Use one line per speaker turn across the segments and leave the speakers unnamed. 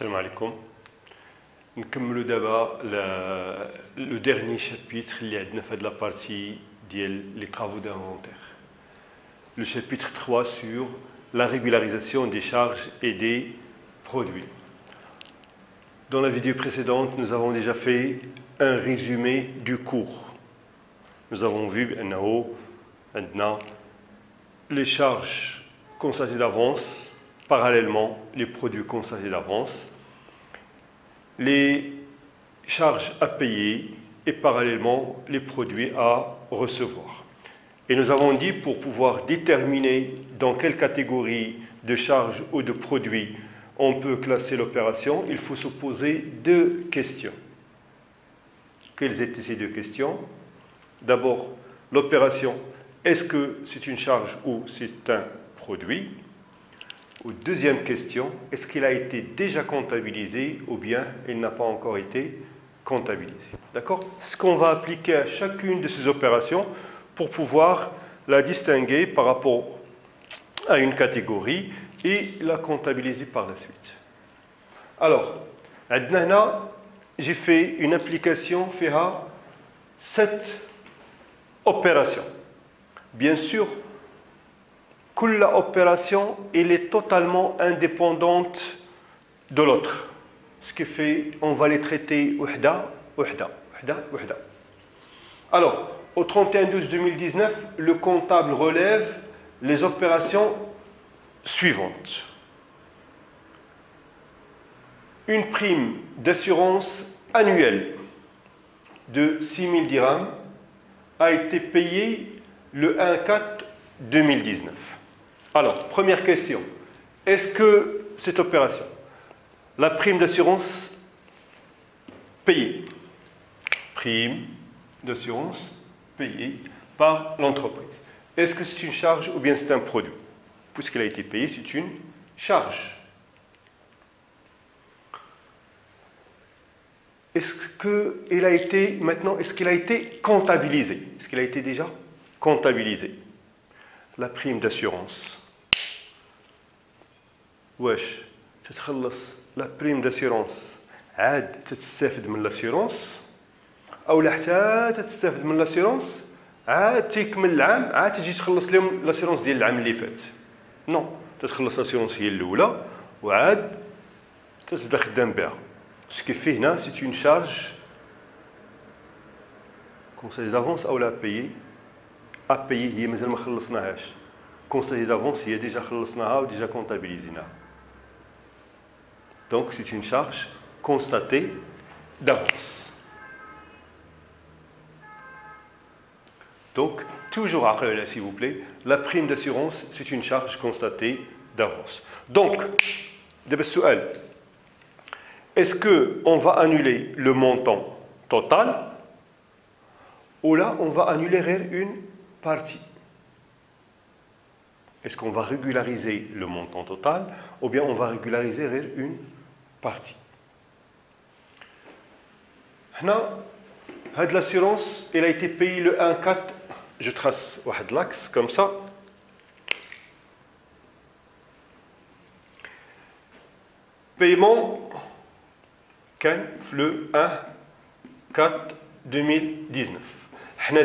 Salam alaikum. نكملوا دابا le dernier chapitre اللي عندنا في هذه la partie ديال les travaux d'inventaire. Le chapitre 3 sur la régularisation des charges et des produits. Dans la vidéo précédente, nous avons déjà fait un résumé du cours. Nous avons vu maintenant les charges constatées d'avance, parallèlement les produits constatés d'avance, les charges à payer et parallèlement les produits à recevoir. Et nous avons dit pour pouvoir déterminer dans quelle catégorie de charges ou de produits on peut classer l'opération, il faut se poser deux questions. Quelles étaient ces deux questions? D'abord, l'opération, est-ce que c'est une charge ou c'est un produit? Ou deuxième question, est-ce qu'il a été déjà comptabilisé ou bien il n'a pas encore été comptabilisé? D'accord? Ce qu'on va appliquer à chacune de ces opérations pour pouvoir la distinguer par rapport à une catégorie et la comptabiliser par la suite. Alors, j'ai fait une application FEHA 7 opérations. Bien sûr, toute opération elle est totalement indépendante de l'autre. Ce qui fait on va les traiter uhda, uhda, uhda, uhda. Alors, au 31-12-2019, le comptable relève les opérations suivantes. Une prime d'assurance annuelle de 6 000 dirhams a été payée le 1-4-2019. Alors, première question. Est-ce que cette opération, la prime d'assurance payée, prime d'assurance payée par l'entreprise, est-ce que c'est une charge ou bien c'est un produit Puisqu'elle a été payée, c'est une charge. Est-ce qu'il a été maintenant, est-ce qu'il a été comptabilisé Est-ce qu'il a été déjà comptabilisé La prime d'assurance. واش تتخلص لا بريم داسيرونس عاد تتستافد من لاسيرونس أو لا حتى تتستافد من لاسيرونس عاد تيكمل العام عاد تجي تخلص لهم لاسيرونس ديال العام اللي فات. نو تتخلص لاسيرونس هي الأولى وعاد تتبدا خدام بها. سكي فيه هنا سي اون شارج كونساي دافونس أو لا بايي ا بايي هي مازال ما خلصناهاش. كونساي دافونس هي ديجا خلصناها وديجا كونتابيليزيناها Donc c'est une charge constatée d'avance. Donc, toujours après, s'il vous plaît, la prime d'assurance, c'est une charge constatée d'avance. Donc, est-ce qu'on va annuler le montant total ou là, on va annuler une partie? Est-ce qu'on va régulariser le montant total ou bien on va régulariser une partie l'assurance, elle a été payée le 1-4. Je trace l'axe comme ça. Paiement le 1-4-2019.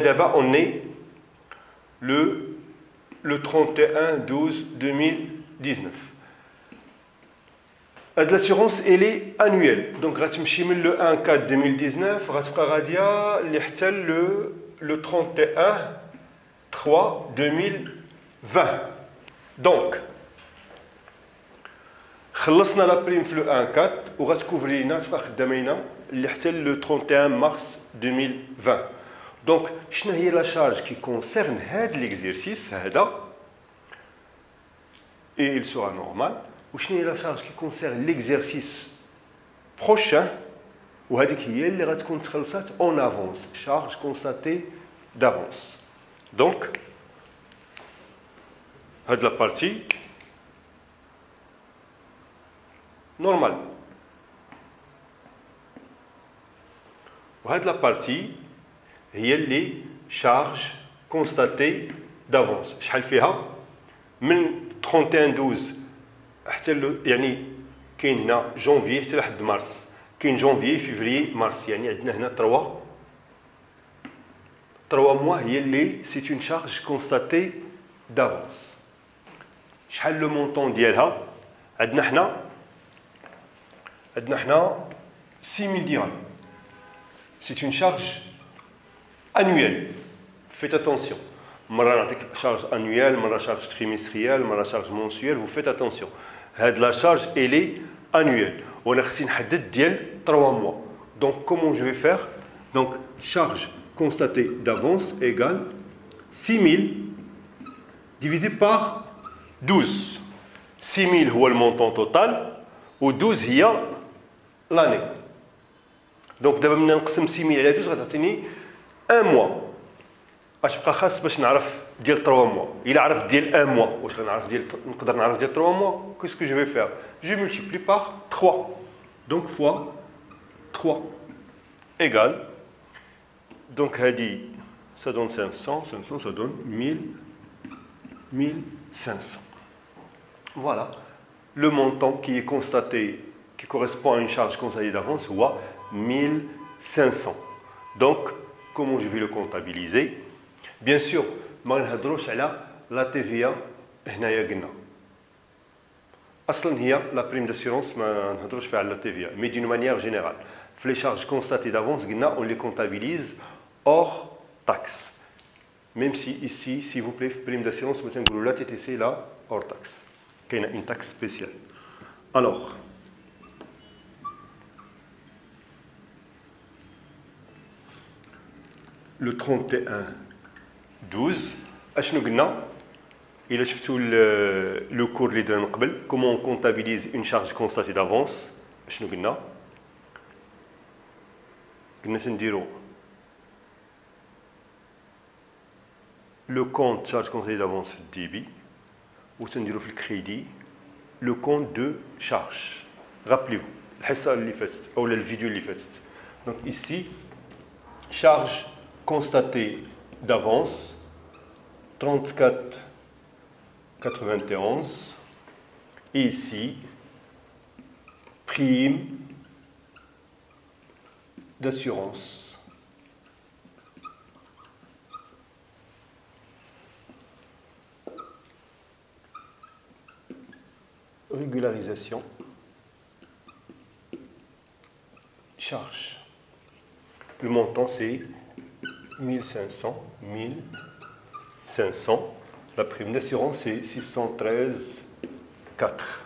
D'abord, on est le, le 31-12-2019. L'assurance, elle est annuelle. Donc, le 1 4 2019, le, le 31 3 2020. Donc, خلصنا لا بريم في لو 1 4 وغتكوفري لينا تبقى خدامينا اللي حتى لو 31 مارس 2020 دونك شنو هي لا شارج كي كونسيرن هاد ليكزيرسيس هذا et il sera normal ou la charge qui concerne l'exercice prochain ou هي اللي غتكون تخلصات en avance charge constatée d'avance donc هاد la partie normale وهاد la partie هي اللي charge constatée d'avance شحال فيها من 31 12 حتى يعني كاين هنا جونفي حتى لحد مارس كاين جونفي فيفري مارس يعني عندنا هنا 3 3 موا هي اللي سي اون شارج كونستاتي دافونس شحال لو مونطون ديالها عندنا حنا عندنا حنا 6000 درهم سي اون شارج انويل فيت اتونسيون مره نعطيك شارج انويل مره شارج تريمستريال مره شارج مونسيال فو فيت اتونسيون هاد لا شارج الي انويل وانا خصني نحدد ديال 3 موا دونك كومون جو في فير دونك شارج constatée d'avance égale 6000 divisé par 12 6000 هو المونطون توتال و 12 هي لاني دونك دابا من نقسم 6000 على 12 غتعطيني 1 موا اش بقى خاص باش نعرف ديال 3 موا الا عرفت ديال 1 موا واش غنعرف ديال نقدر نعرف ديال 3 موا كيسكو جو في فير جو ملتيبلي بار 3 دونك فوا 3 ايغال دونك هادي ça donne 500 500 ça donne 1000 1500 voilà le montant qui est constaté qui correspond à une charge constatée d'avance ou 1500 donc comment je vais le comptabiliser bien sûr ما نهضروش على لا تي في هنايا قلنا اصلا هي لا بريم داسيرونس ما نهضروش فيها على لا تي في مي دون مانيير جينيرال في لي شارج كونستاتي دافونس قلنا اون لي كونتابيليز hors taxe. Même si ici, s'il vous plaît, prime d'assurance, vous avez la TTC là, hors taxe. Il y a une taxe spéciale. Alors, le 31 12 اشنو قلنا الا شفتوا لو كور اللي درنا قبل كومون كونتابيليز اون شارج كونستاتي دافونس اشنو قلنا قلنا سنديرو le compte charge conseillé d'avance débit ou c'est le crédit le compte de charge rappelez-vous ou le vidéo donc ici charge constatée d'avance 34 91 et ici prime d'assurance régularisation, charge. Le montant c'est 1500, 1500. La prime d'assurance c'est 613, 4.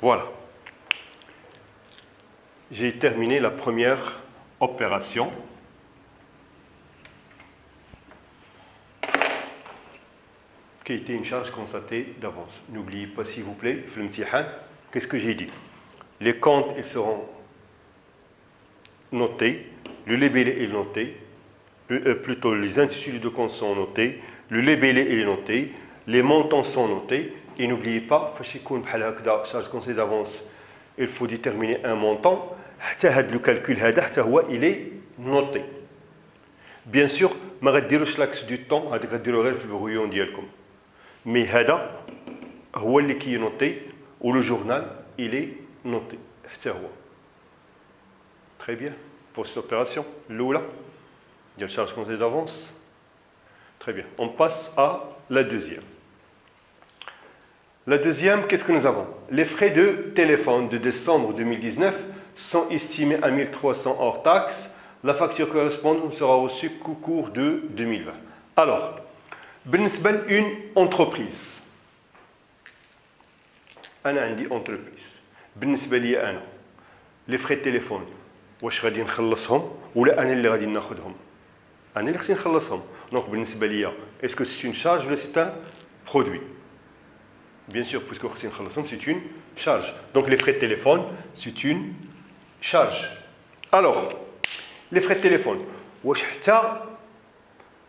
Voilà. J'ai terminé la première opération. Qui été une charge constatée d'avance. N'oubliez pas, s'il vous plaît, qu'est-ce que j'ai dit Les comptes ils seront notés, le libellé est noté, euh, plutôt les intitulés de compte sont notés, le libellé est noté, les montants sont notés, et n'oubliez pas, charge constatée d'avance, il faut déterminer un montant, le calcul il est noté. Bien sûr, temps, je vais le brouillon mais هذا هو اللي كي نوتي ou le journal il est noté حتى هو très bien pour cette opération l'oula il y a charge comptée d'avance très bien on passe à la deuxième la deuxième qu'est-ce que nous avons les frais de téléphone de décembre 2019 sont estimés à 1300 hors taxe la facture correspondante sera reçue qu'au cours de 2020 alors بالنسبه لون انتربريز انا عندي انتربريز بالنسبه لي انا لي فري تليفون واش غادي نخلصهم ولا انا اللي غادي ناخذهم انا اللي خصني نخلصهم دونك بالنسبه ليا اسكو سي اون شارج ولا سي ان برودوي bien sûr puisque خصني نخلصهم سي اون شارج دونك لي فري تليفون سي اون شارج الوغ لي فري تليفون واش حتى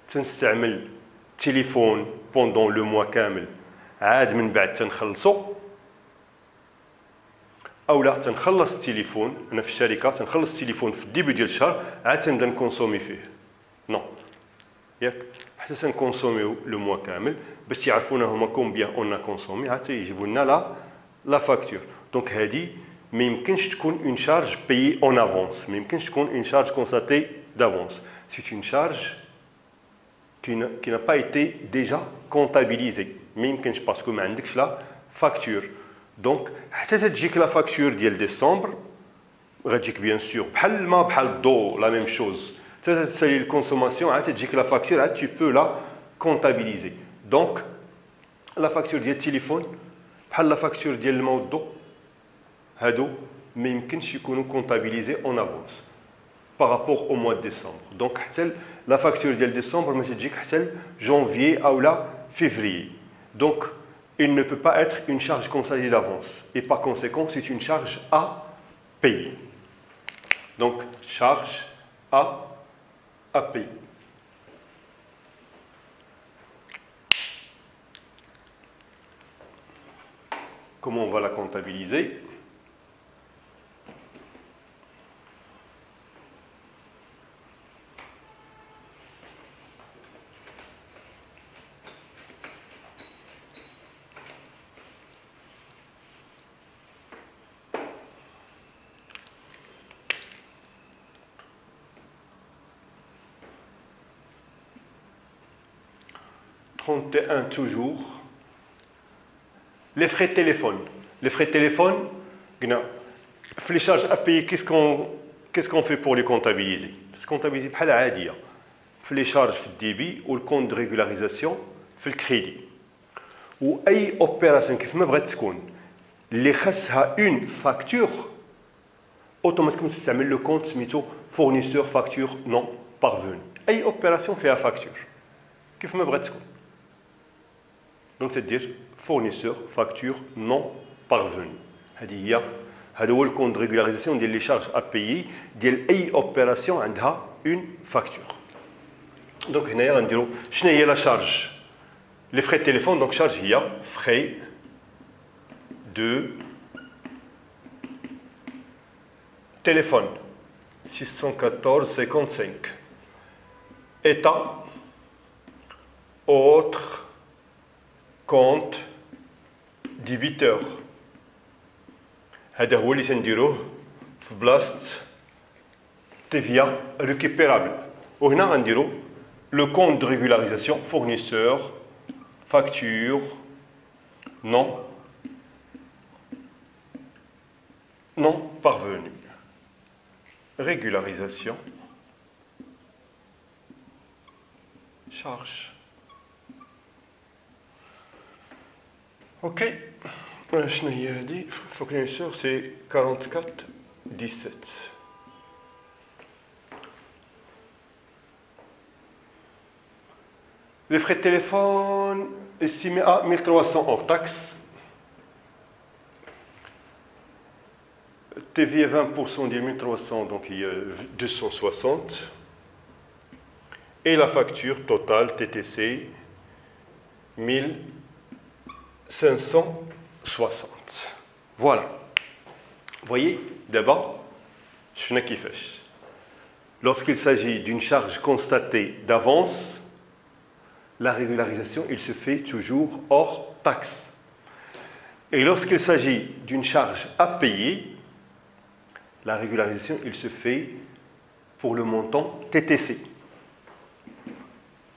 تنستعمل تليفون بوندون لو موا كامل. عاد من بعد تنخلصو. أو لا تنخلص التليفون. أنا في الشركة تنخلص التليفون في الديبي ديال الشهر عاد تنبدا نكونسومي فيه. نو ياك. حتى نكونسوميو لو موا كامل باش يعرفونا هما كومبيان اون كونسومي حتى يجيبوا لنا لا لا فاكتور. دونك هذه ما يمكنش تكون اون شارج بايي اون افونس ما يمكنش تكون اون شارج كونستاتي دافونس سي اون شارج باسكو ما عندكش لا فاكتور دونك حتى تجيك لا فاكتور ديال ديسمبر غتجيك بيان سور بحال الماء بحال الضو لا ميم شوز حتى تسالي الكونسوماسيون عاد تجيك لا فاكتور عاد tu peux la comptabiliser دونك لا فاكتور ديال التليفون بحال لا فاكتور ديال الماء والضو هادو ما يمكنش يكونوا كونتابيليزي اون افونس par rapport au mois de décembre. Donc, la facture de décembre, janvier ou là, février. Donc, il ne peut pas être une charge constatée d'avance. Et par conséquent, c'est une charge à payer. Donc, charge à, à payer. Comment on va la comptabiliser? 31 toujours. Les frais de téléphone. Les frais de téléphone, les charges à payer, qu'est-ce qu'on qu'est-ce qu'on fait pour les comptabiliser? C'est comptabiliser par la. Les charges de débit ou le compte de régularisation, le crédit. Ou une opération qui fait les une facture, automatiquement c'est le compte fournisseur facture non parvenu. Une opération fait la facture. Qui fait donc c'est-à-dire fournisseur facture non parvenue هذه هي هذا هو الكون de régularisation ديال les charges à payer ديال اي opération عندها une facture donc هنايا غنديرو شنو هي لا charge les frais de téléphone donc charge هي frais de téléphone 614 55 état autre compte débiteur هذا هو اللي تنديروه في بلاصه TVA récupérable وهنا غنديرو le compte de régularisation fournisseur facture non non parvenu régularisation charge Ok. Dit, fournisseur, c'est 44 17. Les frais de téléphone estimés à 1300 hors taxe. TVA 20% des 1300, donc il y a 260. Et la facture totale TTC 1000. 560. Voilà. Vous voyez, d'abord, je fais Lorsqu'il s'agit d'une charge constatée d'avance, la régularisation, il se fait toujours hors taxe. Et lorsqu'il s'agit d'une charge à payer, la régularisation, il se fait pour le montant TTC.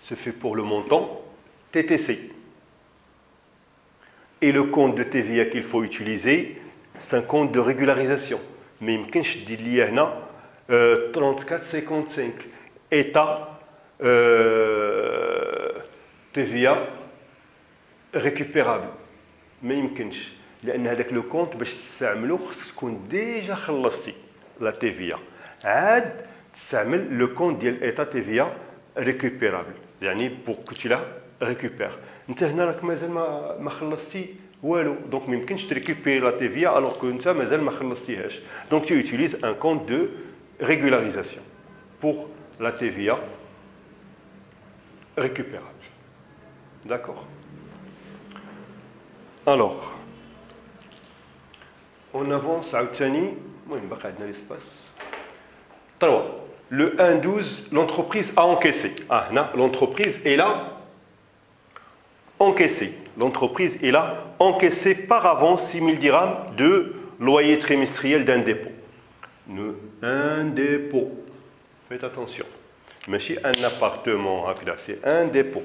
Se fait pour le montant TTC. Et le compte de TVA qu'il faut utiliser, c'est un compte de régularisation. Mais il y a 34,55 état euh, TVA récupérable. Mais il لان هذاك لو كونت باش تستعملو خص تكون ديجا خلصتي لا تي عاد تستعمل لو كونت ديال ايتا تي ريكوبيرابل يعني بور كو tu la récupères انت هنا راك مازال ما ما خلصتي والو دونك ما يمكنش تريكوبيري لا تي في الوغ كو انت مازال ما خلصتيهاش دونك tu utilises un compte de régularisation pour la TVA récupérable. D'accord Alors, on avance عاوتاني المهم باقي عندنا l'espace 3 le 1,12, l'entreprise a encaissé. Ah, l'entreprise est là, encaissé. L'entreprise est là, encaissé par avance 6 000 dirhams de loyer trimestriel d'un dépôt. Un dépôt. Faites attention. Mais un appartement, c'est un dépôt.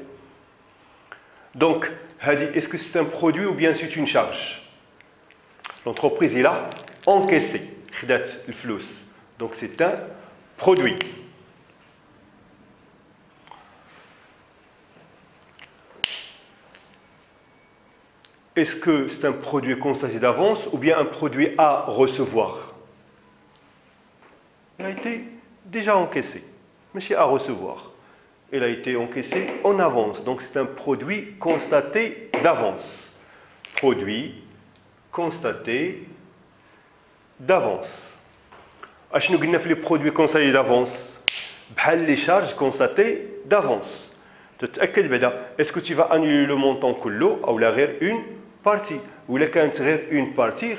Donc, est-ce que c'est un produit ou bien c'est une charge? L'entreprise est là, encaissé. Donc c'est un produit. est-ce que c'est un produit constaté d'avance ou bien un produit à recevoir? Il a été déjà encaissé, mais c'est à recevoir. Il a été encaissé en avance, donc c'est un produit constaté d'avance. Produit constaté d'avance. Achnou les produits constatés d'avance. Les charges constatées d'avance. est-ce que tu vas annuler le montant كله ou la une partie ou la une partie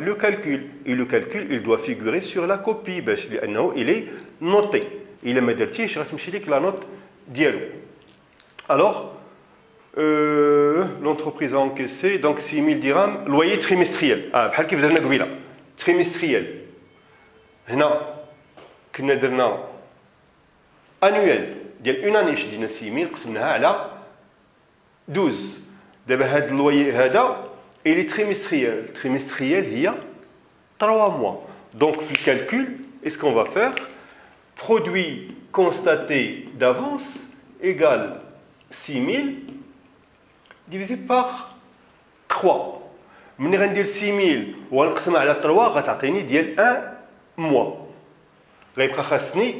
le calcul et le calcul il doit figurer sur la copie il est noté il est la note alors euh, l'entreprise a encaissé donc 6 000 dirhams loyer trimestriel ah بحال كيف درنا قبيله trimestriel هنا كنا درنا annuel ديال اون اني شدينا 6000 قسمناها على 12 دابا هاد اللوي هذا الي trimestriel trimestriel هي 3 mois donc في الكالكول est-ce qu'on va faire produit constaté d'avance égale 6000 divisé par 3 ملي غندير 6000 ونقسمها على 3 غتعطيني ديال 1 mois غيبقى خاصني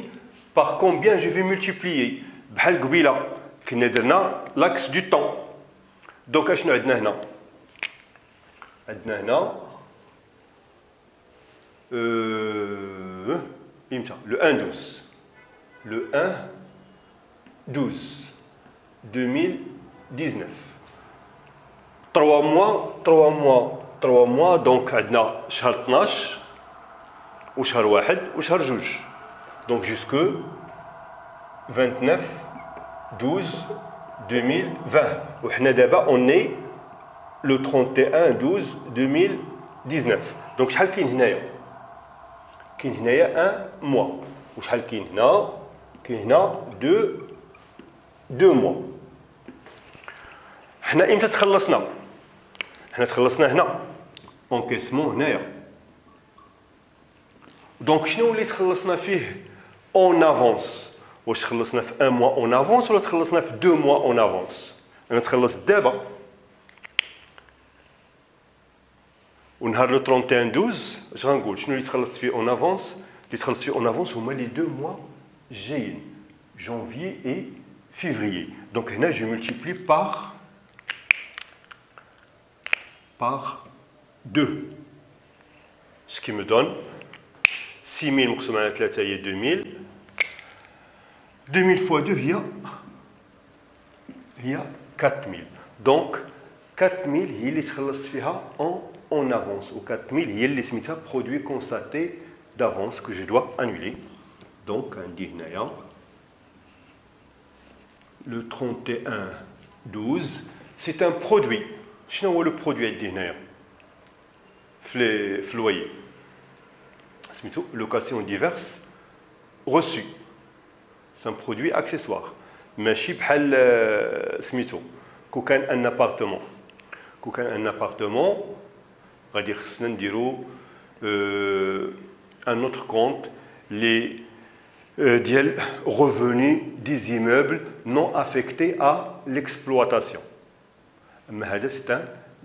par combien je vais multiplier بحال قبيله كنا درنا l'axe du temps donc اشنو عندنا هنا عندنا هنا euh, le 1 12 le 1 12 2019 3 mois 3 mois 3 mois donc عندنا شهر 12 وشهر واحد وشهر جوج donc jusque 29 12 2020 وحنا دابا on est le 31 12 2019 donc شحال كاين هنايا كاين هنايا 1 mois وشحال كاين هنا كاين هنا 2 2 mois حنا امتى تخلصنا حنا تخلصنا هنا اونكيسمون هنايا دونك شنو اللي تخلصنا فيه اون افونس واش تخلصنا في ان موا اون افونس ولا تخلصنا في دو موا اون افونس انا تخلص دابا ونهار لو 31 12 اش غنقول شنو اللي تخلصت فيه اون افونس اللي تخلصت فيه اون افونس هما لي دو موا جايين جانفي اي février. Donc là, je multiplie par par 2. Ce qui me donne 6000 مقسوم على 3 هي 2000 2000 fois 2, il y a, il y a 4000. Donc, 4000, il est en, en avance. Ou 4000, il est produit constaté d'avance que je dois annuler. Donc, un dihnaya, le 31 12, c'est un produit. Je n'ai le produit à. Floyer. Location diverse reçue c'est un produit accessoire ماشي بحال سميتو كو كان ان ابارتمون كو كان ان ابارتمون غادي خصنا نديرو un autre compte les ديال revenus des immeubles non affectés à l'exploitation اما هذا c'est un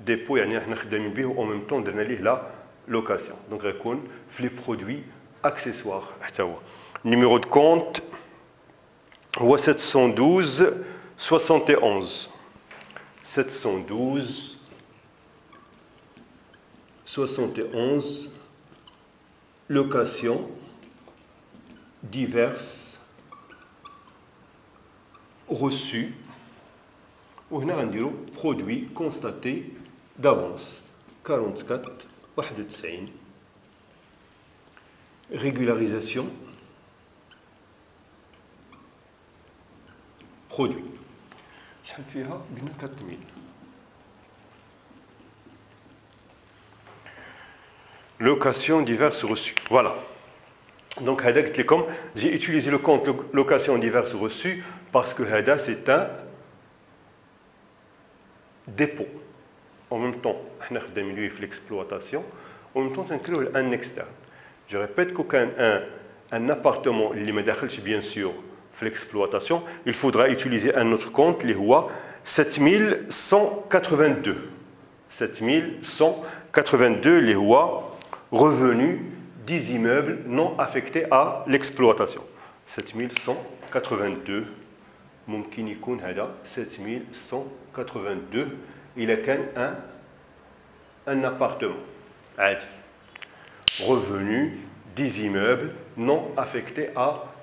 dépôt يعني حنا خدامين به و en même temps درنا ليه لا location. Donc, غيكون في les produits accessoires Numéro de compte Roi 712, 71. 712, 71, location, diverses, reçues, ou produit constaté d'avance, 44, 91. Régularisation, produit. Location diverses reçues. Voilà. Donc, j'ai utilisé le compte location diverses reçues parce que Hada, c'est un dépôt. En même temps, on lui l'exploitation. En même temps, c'est un externe. Je répète qu'aucun un, un appartement, bien sûr, l'exploitation, il faudra utiliser un autre compte, les 7182. 7182, les revenus 10 immeubles non affectés à l'exploitation. 7182 ممكن يكون هذا 7182 il كان un un appartement عادي revenu 10 immeubles non affectés à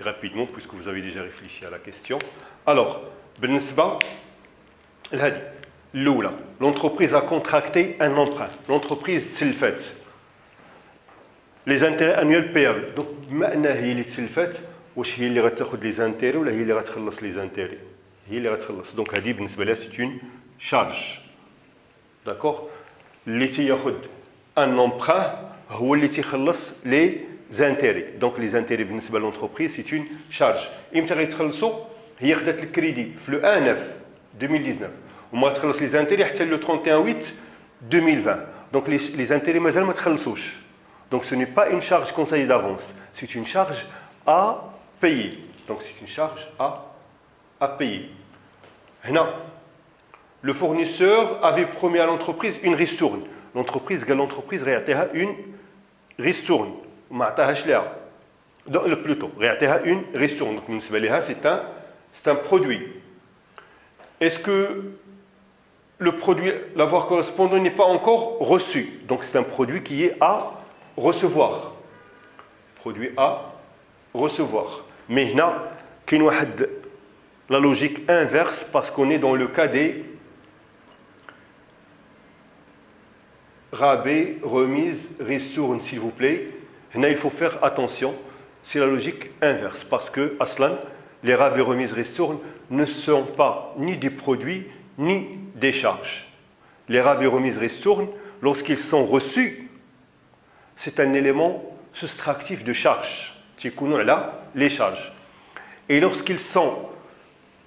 rapidement puisque vous avez déjà réfléchi à la question alors بالنسبه لهذه الاولى l'entreprise a contracté un emprunt l'entreprise تسلفت les intérêts annuels payables donc معنى هي اللي تسلفات واش هي اللي غتاخذ لي زانتيري ولا هي اللي غتخلص لي زانتيري هي اللي غتخلص دونك هذه بالنسبه لها سي اون شارج داكوغ اللي تياخذ ان امبران هو اللي تيخلص لي زانتيري دونك لي زانتيري بالنسبه لونتربريز سي اون شارج امتى غيتخلصوا هي خدات الكريدي في لو 1 9 2019 وما تخلص لي زانتيري حتى لو 31 8 2020 دونك لي زانتيري مازال ما تخلصوش Donc ce n'est pas une charge conseillée d'avance, c'est une charge à payer. Donc c'est une charge à, à payer. Le fournisseur avait promis à l'entreprise une ristourne. L'entreprise, l'entreprise a une ristourne. Donc, plutôt, une ristourne. Donc c'est un, c'est un produit. Est-ce que le produit, l'avoir correspondant n'est pas encore reçu Donc c'est un produit qui est à recevoir. Produit A, recevoir. Mais là, la logique inverse parce qu'on est dans le cas des rabais, remises, ristournes, s'il vous plaît. Là, il faut faire attention. C'est la logique inverse parce que, Aslan, les rabais, remises, ristournes ne sont pas ni des produits ni des charges. Les rabais, remises, ristournes, lorsqu'ils sont reçus, c'est un élément soustractif de charge. là les charges. Et lorsqu'ils sont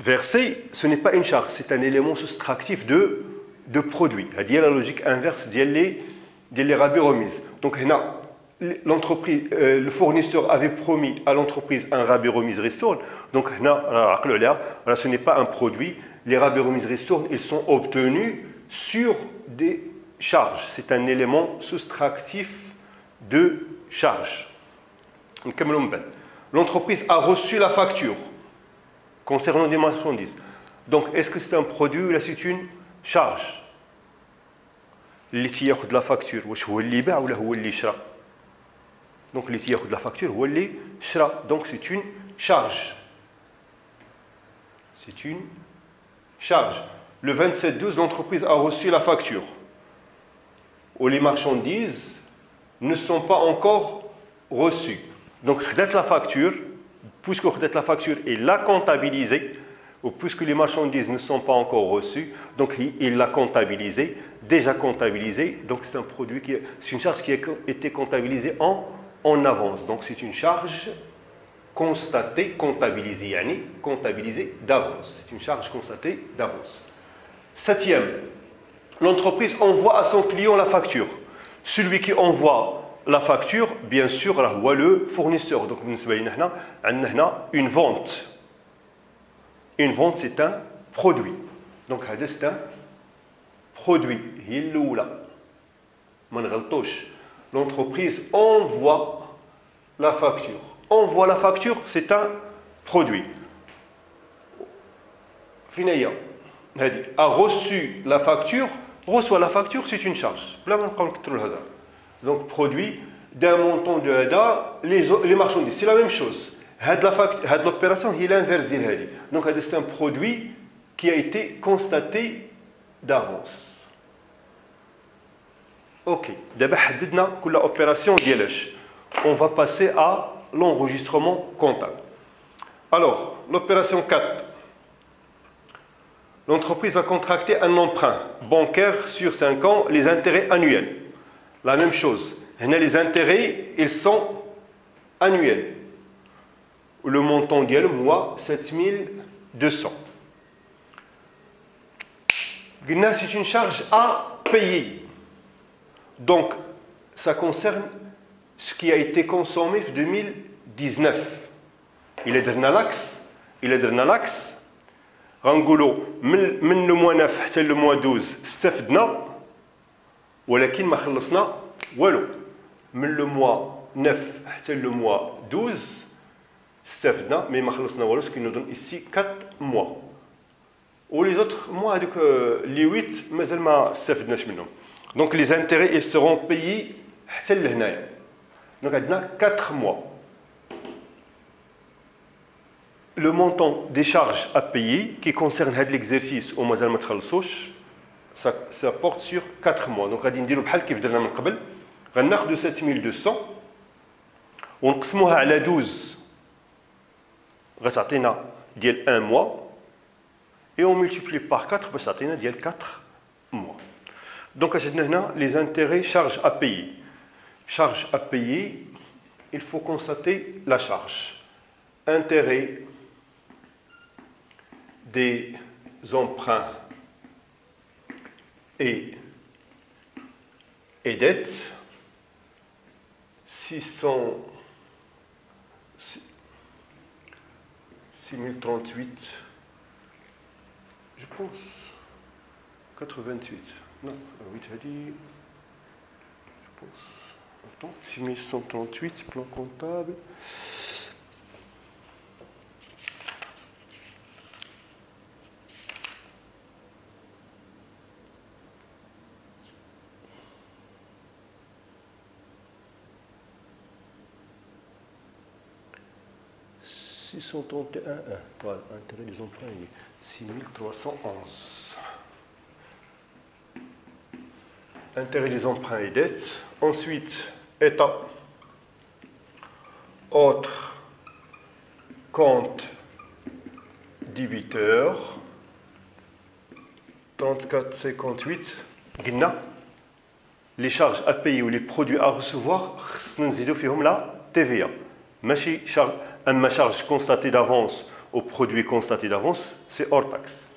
versés, ce n'est pas une charge, c'est un élément soustractif de, de produit. C'est la logique inverse des les rabais remises. Donc, l'entreprise, euh, le fournisseur avait promis à l'entreprise un rabais remise ristourne. Donc, ce n'est pas un produit. Les rabais remises ristourne, ils sont obtenus sur des charges. C'est un élément soustractif de charge. L'entreprise a reçu la facture concernant des marchandises. Donc, est-ce que c'est un produit ou là c'est une charge اللي تياخذ لا فاكتور واش هو اللي باع ولا هو اللي شرا donc les tiers de la facture, Wally sera. Donc c'est une charge. C'est une charge. Le 27-12, l'entreprise a reçu la facture. Ou les marchandises ne sont pas encore reçues. Donc la facture, puisque la facture est la comptabilisée, ou puisque les marchandises ne sont pas encore reçues, donc il l'a comptabilisée, déjà comptabilisée, donc c'est un produit qui, c'est une charge qui a été comptabilisée en avance. Donc c'est une charge constatée, comptabilisée, comptabilisée d'avance. C'est une charge constatée d'avance. Septième, l'entreprise envoie à son client la facture. Celui qui envoie la facture, bien sûr, là, le fournisseur. Donc, nous avons une vente. Une vente, c'est un produit. Donc, c'est un produit l'entreprise envoie la facture. Envoie la facture, c'est un produit. Fineya a reçu la facture, reçoit la facture, c'est une charge. Donc produit d'un montant de Hada, les, marchandises, c'est la même chose. L'opération est l'inverse. Donc c'est un produit qui a été constaté d'avance. ok دابا حددنا كل opération ديالاش on va passer à l'enregistrement comptable alors l'opération 4 l'entreprise a contracté un emprunt bancaire sur 5 ans, les intérêts annuels. La même chose. Les intérêts, ils sont annuels. Le montant le mois, 7200. C'est une charge à payer. Donc, ça concerne ce qui a été consommé en 2019. Il est de l'axe. Il est de l'axe غنقولوا من من لو موا 9 حتى لو موا 12 استفدنا ولكن ما خلصنا والو من لو موا 9 حتى لو موا 12 استفدنا مي ما خلصنا والو سكي نو دون ايسي 4 موا ولي زوتر موا هذوك لي 8 مازال ما استفدناش منهم دونك لي زانتيري اي سيرون بيي حتى لهنايا دونك عندنا 4 موا le montant des charges à payer qui concerne l'exercice au mazal ma ça, ça porte sur 4 mois. Donc, غادي نديرو بحال كيف درنا من قبل غناخدو 7200 ونقسموها على 12 غتعطينا ديال 1 mois et on multiplie par 4 باش تعطينا ديال 4 mois. donc, les intérêts, charges à payer. Charges à payer, il faut constater la charge. Intérêt des emprunts et, et dettes, 600, 6038, je pense, 88 non, 8 a dit, je pense, attends, 6138, plan comptable. 631, voilà, intérêt des emprunts 6311. Intérêt des emprunts et dettes. Ensuite, État, autre compte débiteur, 34,58, Gna, les charges à payer ou les produits à recevoir, la TVA. Ma charge constatée d'avance aux produits constatés d'avance, c'est hors taxe.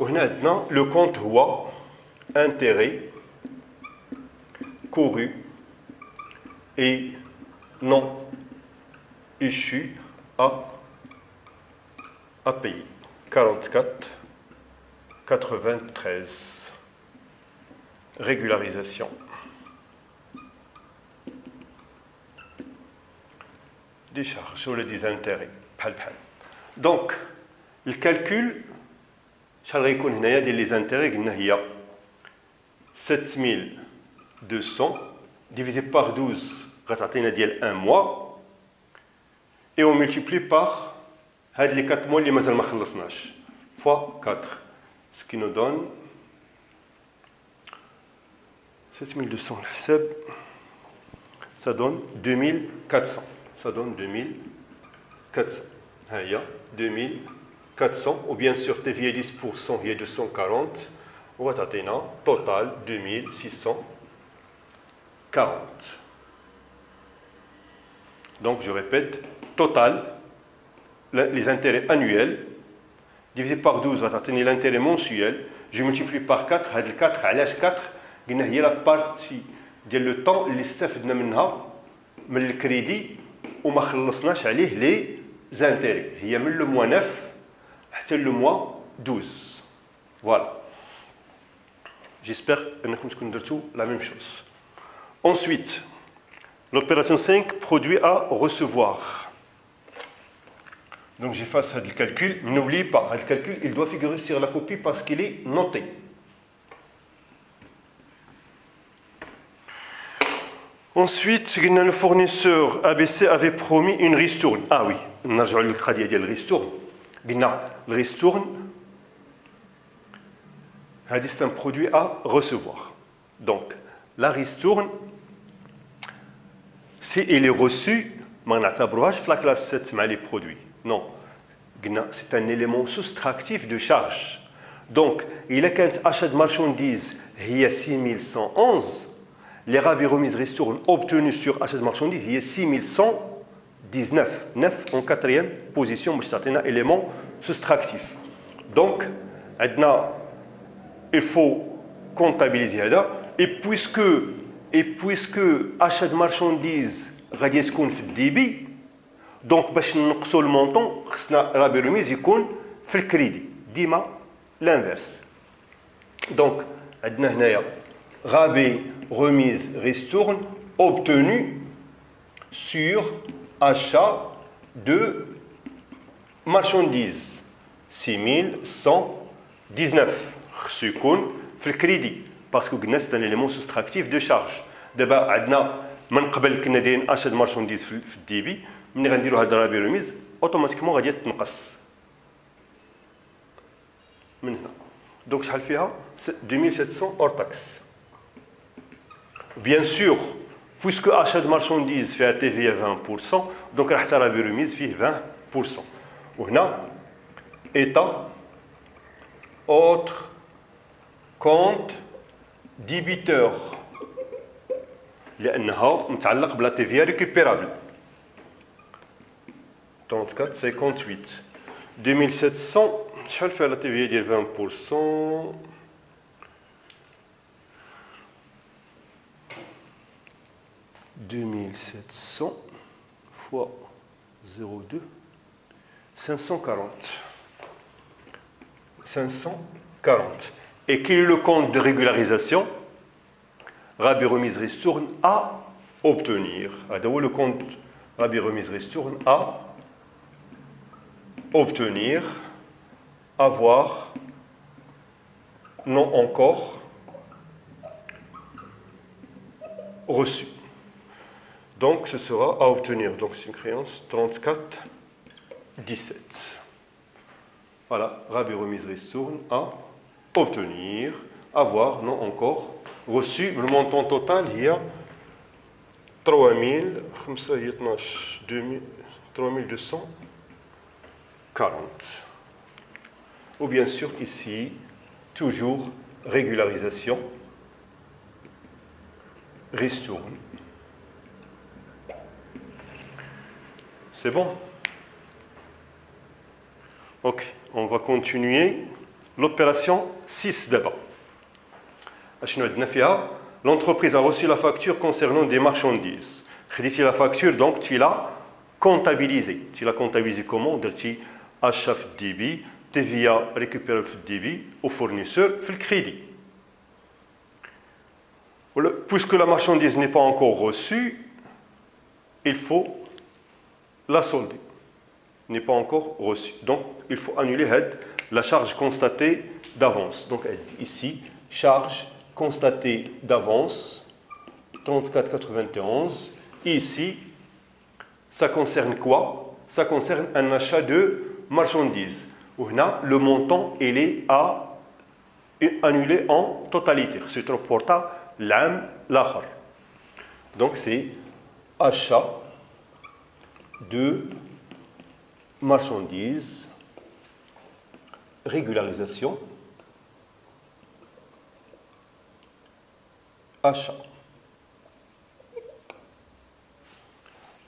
Maintenant, Le compte roi, intérêt, couru et non issu à, à payer. 44 93 régularisation. des charges ou des intérêts donc le calcul il y a des intérêts il y a 7200 divisé par 12 un mois et on multiplie par les 4 mois fois 4 ce qui nous donne 7200 ça donne 2400 ça donne 2400. Il y a 2400, ou bien sûr, dévié 10%, il y a 240. On va atteindre total 2640. Donc, je répète, total, les intérêts annuels, divisé par 12, on va atteindre l'intérêt mensuel. Je multiplie par 4, 4, à l'âge 4, il y a la partie de le temps, les le crédit وما خلصناش عليه لي زانتيري هي من لو موا 9 حتى لو موا 12 فوالا J'espère انكم تكونوا درتوا la même chose. Ensuite, l'opération 5, produit à recevoir. Donc j'efface le calcul. N'oublie pas, le calcul, il doit figurer sur la copie parce qu'il est noté. Ensuite, le fournisseur ABC avait promis une ristourne. Ah oui, le crédit la ristourne. Le ristourne, c'est un produit à recevoir. Donc, la ristourne, s'il est reçu, on ne pas la classe 7 les produits. Non, c'est un élément soustractif de charge. Donc, il a qu'un achat de marchandises, il y a 6111 les rabais remises ristournes obtenus sur achat de marchandises, il y a 6119, 9 en quatrième position, c'est un élément soustractif. Donc, il faut comptabiliser. Et puisque, et puisque achat de marchandises, غادي يكون في الديبي دونك باش نقصوا المونطون خصنا رابي رميز يكون في الكريدي ديما لانفيرس دونك عندنا هنايا rabais, remise, ristourne obtenu sur achat de marchandises. 6119 reçu fait le crédit باسكو قلنا سيت ان اليمون سوستراكتيف دو شارج دابا عندنا من قبل كنا دايرين اشاد مارشونديز في الدي بي ملي غنديروا هاد الرابي روميز اوتوماتيكمون غادي تنقص من هنا دونك شحال فيها 2700 اور تاكس بيان سور بويسكو اشاد مارشونديز فيها تي في 20% دونك راح حتى رابي فيه 20% وهنا ايتا اوتر كونت débiteur لانها متعلق بلا تي في récupérable 34 58 2700 شحال فيها لا تي في ديال 20% 2700 fois 0,2, 540. 540. Et quel est le compte de régularisation Rabbi remise ristourne à obtenir. Le compte Rabbi remise ristourne à obtenir, avoir, non encore reçu. Donc ce sera à obtenir. Donc c'est une créance 34, 17. Voilà, rabais remise ristourne à obtenir, avoir, non encore, reçu le montant total il y a 3240. Ou bien sûr ici, toujours régularisation, ristourne. C'est bon Ok, on va continuer l'opération 6 d'abord. L'entreprise a reçu la facture concernant des marchandises. Ici, la facture, donc, tu l'as comptabilisée. Tu l'as comptabilisée comment? Tu achat débit, TVA récupéré le débit au fournisseur, le crédit. Puisque la marchandise n'est pas encore reçue, il faut la solde n'est pas encore reçue. Donc, il faut annuler la charge constatée d'avance. Donc, ici, charge constatée d'avance, 34,91. Et ici, ça concerne quoi? Ça concerne un achat de marchandises. le montant, est à annulé en totalité. C'est l'âme. Donc, c'est achat de marchandises, régularisation, achat.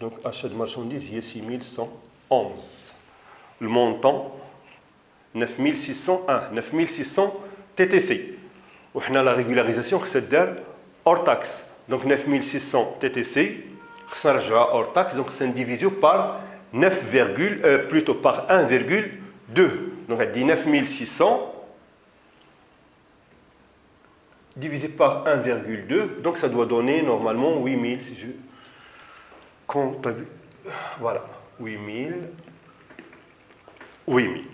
Donc achat de marchandises, il a 6111. Le montant, 9601, 9600 TTC. On a la régularisation, c'est hors taxe. Donc 9600 TTC, hors taxe, donc c'est une division par 9, euh, plutôt par 1,2. Donc elle dit 9600 divisé par 1,2. Donc ça doit donner normalement 8000 si je. Voilà, 8000 8000.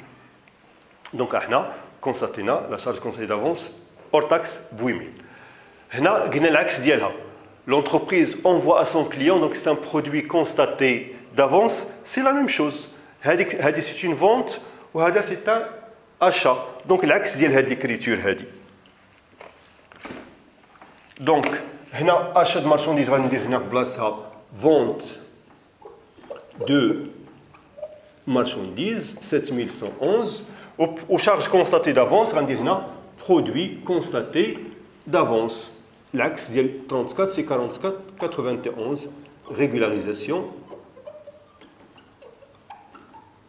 Donc, on constaté la charge constatée d'avance hors taxe 8000. On a l'axe L'entreprise envoie à son client, donc c'est un produit constaté d'avance, c'est la même chose. C'est une vente c'est un achat. Donc l'axe de l'écriture. Donc, achat de marchandises, on va dire vente de marchandises, 7111. Aux charges constatées d'avance, va dire produit constaté d'avance. L'axe 34, c'est 44, 91, régularisation,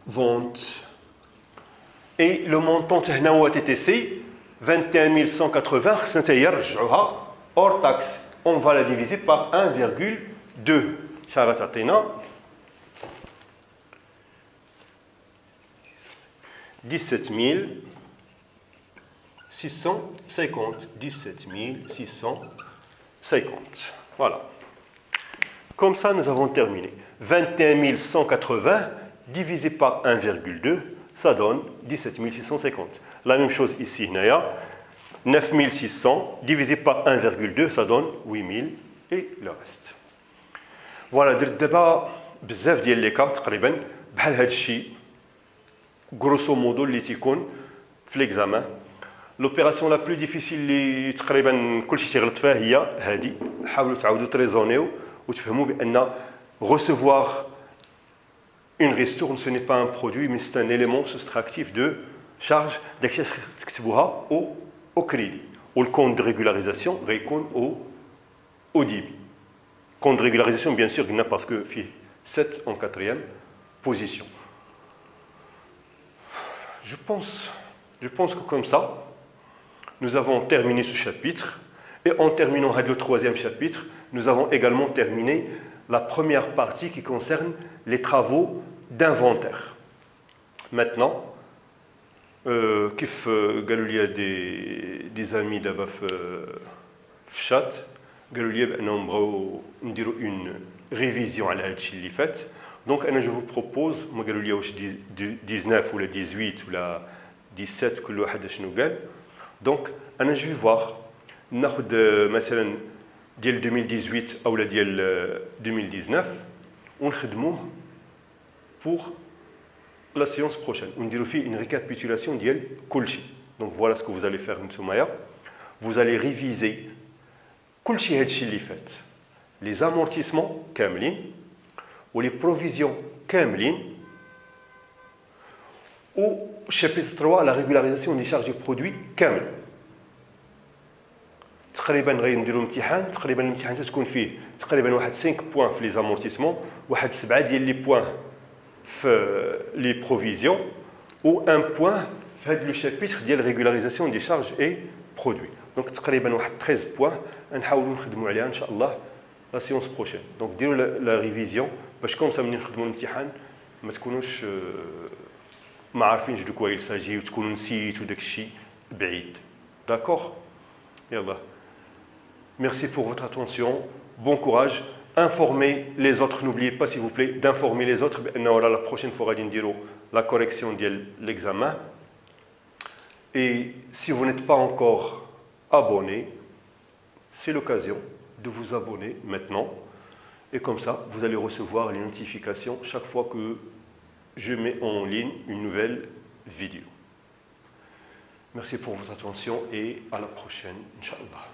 vente. Et le montant de TTC, 21 180, c'est hors taxe. On va la diviser par 1,2. Ça va 17 650. 17 650. Voilà. Comme ça, nous avons terminé. 21 180 divisé par 1,2, ça donne 17 650. La même chose ici, Naya. 9600 divisé par 1,2, ça donne 8000 et le reste. Voilà, d'abord, بزاف ديال لي كارت تقريبا بحال هذا الشيء grosso modo اللي تيكون في l'examen لوبيراسيون لا بلو ديفيسيل اللي تقريبا كلشي تيغلط فيها هي هذه حاولوا تعاودوا تريزونيو وتفهموا بان recevoir une ristourne, ce n'est pas un produit, mais c'est un élément soustractif de charge au, au crédit. Ou le compte de régularisation, au, au DIB. Compte de régularisation, bien sûr, il n'y parce que 7 en quatrième position. Je pense, je pense que comme ça, nous avons terminé ce chapitre. Et en terminant avec le troisième chapitre, nous avons également terminé la première partie qui concerne les travaux d'inventaire. Maintenant, euh, كيف قالوا لي دي دي زامي دابا في في شات قالوا لي بانهم بغاو نديروا اون ريفيزيون على هذا الشيء اللي فات دونك انا جو فو بروبوز ما قالوا لي واش 19 ولا 18 ولا 17 كل واحد شنو قال دونك انا جو في فواغ ناخذ مثلا ديال 2018 اولا ديال 2019 ونخدموه بور لا سيونس بروشين ونديرو فيه اون ريكابيتولاسيون ديال كلشي دونك فوالا سكو vous allez faire نتومايا vous allez réviser كلشي هادشي اللي فات لي زامورتيسمون كاملين ولي بروفيزيون كاملين و chapitre 3 la régularisation des charges et produits كامل تقريبا غنديروا امتحان تقريبا الامتحان تكون فيه تقريبا واحد 5 بوان في لي زامورتيسمون واحد 7 ديال لي بوان في لي بروفيزيون و 1 بوان في هذا لو شابيتر ديال ريغولاريزاسيون دي شارج اي برودوي دونك تقريبا واحد 13 بوان نحاولوا نخدموا عليها إن شاء الله لا سيونس بروشين دونك ديروا لا ريفيزيون باش كوم سا منين نخدموا الامتحان ما تكونوش ما عارفينش دو كوا يلساجي وتكونوا نسيتوا داك الشيء بعيد. داكوغ يلا. Merci pour votre attention. Bon courage. Informez les autres. N'oubliez pas, s'il vous plaît, d'informer les autres. La prochaine fois, la correction de l'examen. Et si vous n'êtes pas encore abonné, c'est l'occasion de vous abonner maintenant. Et comme ça, vous allez recevoir les notifications chaque fois que je mets en ligne une nouvelle vidéo. Merci pour votre attention et à la prochaine, Inch'Allah.